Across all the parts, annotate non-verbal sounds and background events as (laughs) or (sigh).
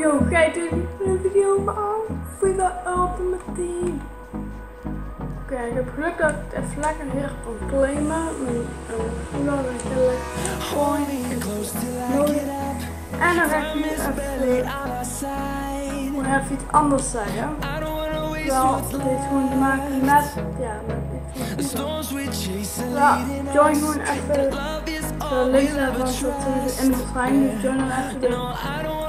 Yo, kijk een video van Viva Ultimate Team. Oké, ik heb geluk dat ik het even lekker hier kan claimen. Mijn voetbal is heel lekker gewoon nodig. En dan ga ik nu even gewoon even iets anders zeggen. Wel, dit is gewoon te maken met, ja, met dit. Ja, join gewoon even de link daarvan zit in de beschrijving. Join dan even de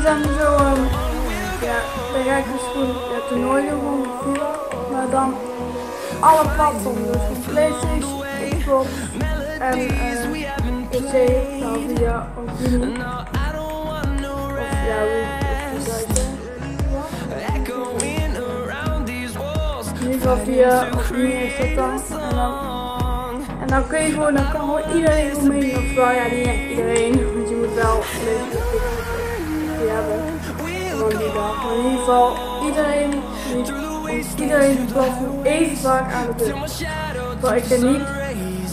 je dan zo, um, ja, daar ga ik dus gewoon ja, maar dan alle platforms, dus van Playstation, Xbox en uh, PC, nou via. Of ja, zou je zeggen? In ieder geval via dan. En dan, en dan kun je gewoon, dan kan gewoon iedereen gewoon meedoen. Ofwel, ja, niet iedereen, (laughs) want je moet wel beetje die hebben. Gewoon die dag. Maar in ieder geval, iedereen, die, iedereen wel even vaak aan de beurt. Maar ik weet niet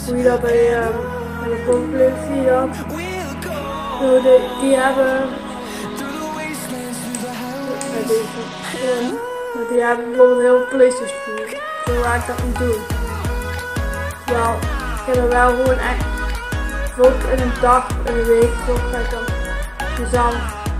hoe je dat bij, uh, de Populus zie dat. De, die hebben. Bij deze. Ja, die hebben bijvoorbeeld heel veel PlayStation. Zo ga ik dat niet doen. Wel, ik heb er wel gewoon echt. Bijvoorbeeld in een dag, in een week, zo ga ik dan. Dan,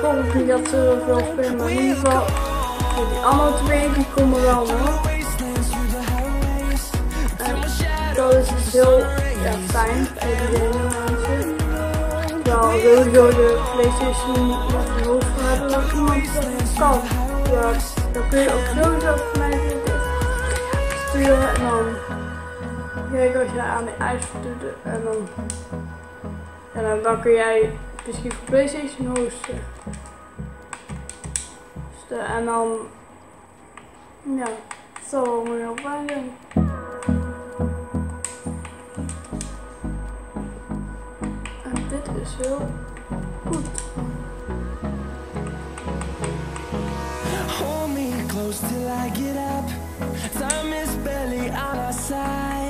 Dus ik hoop niet dat ze veel spelen, maar in ieder geval, die andere twee die komen wel nog. En dat is dus heel ja, fijn voor iedereen mensen. Wel, sowieso de PlayStation met de hoofd hebben dat iemand dat kan. Ja, dan kun je ook sowieso voor mij sturen en dan kijk als je aan de ijs doet en dan, en dan, dan kun jij misschien voor PlayStation hosten. Dus de, en dan, ja, het zal wel heel fijn zijn. En dit is heel goed. Hold me close till I get up. Time is barely on our side.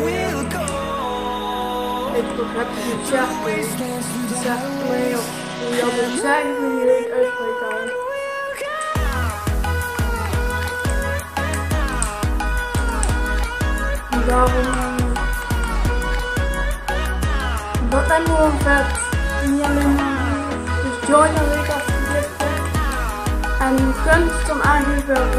Xbox heb je the Chef play of hoe je dat moet ik hoe je het uitspreekt eigenlijk. En daarom. Dat me gewoon vet. Niet alleen maar. Dus join ik dit hebt. En je kunt dan aangeven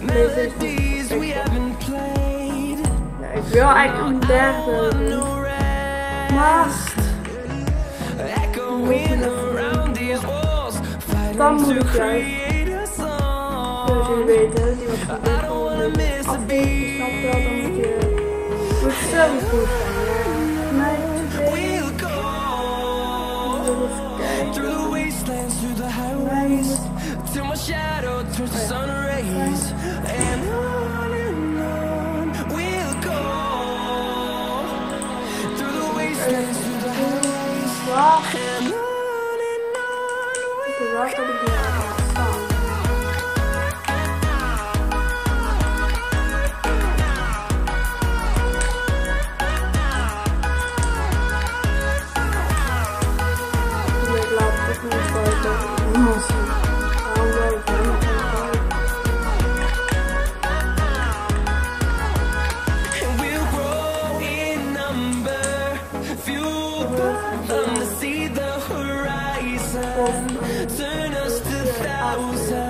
Melodies we haven't played. Ik wil eigenlijk een berg doen. Maar... Dan moet ik juist. Zoals jullie weten, die was goed. Als je snapt wel, dan moet The rock of the game. usar.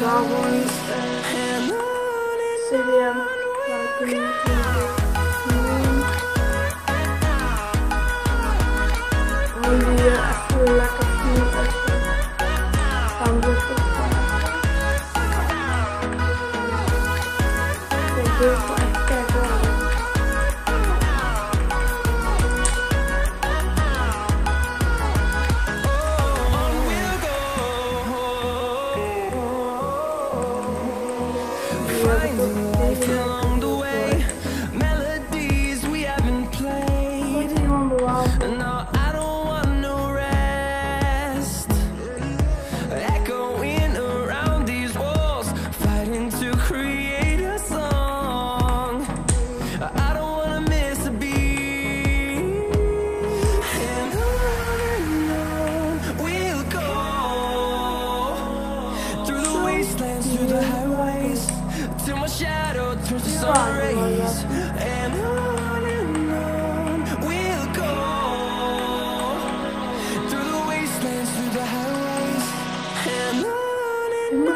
Goblins, and Sibian,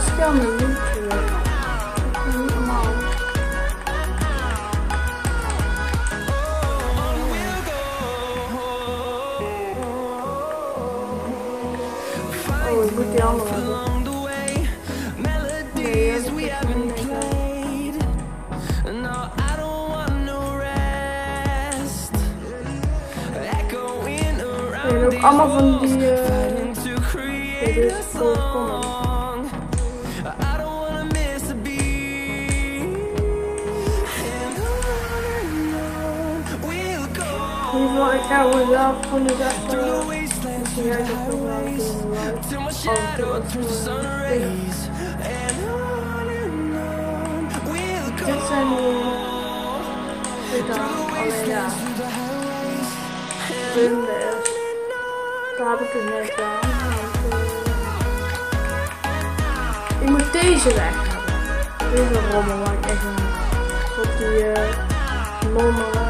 still on the Come on. Oh, along the way. Melodies we haven't played. No, I don't want no rest. Echoing around. Sun eh, rays. And on and on we'll go. Dit zijn. Dit dan, alleen ja. Daar heb ik het net aan. Ik moet deze weg hebben. Deze rommel waar ik echt. Op die... eh mommelen.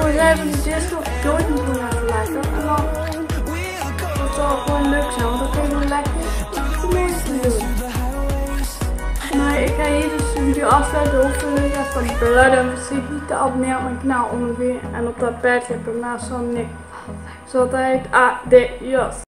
gewoon even die disco dood moet doen even lekker. En dan we'll go. dat zal gewoon leuk zijn, want dan kun je gewoon lekker de mensen doen. Maar ik ga hier dus de video afsluiten. Hoef je even van Blood en vergeet niet te abonneren op mijn kanaal ongeveer. En op dat padje heb ik naast zo'n nick. Zoals altijd, adios.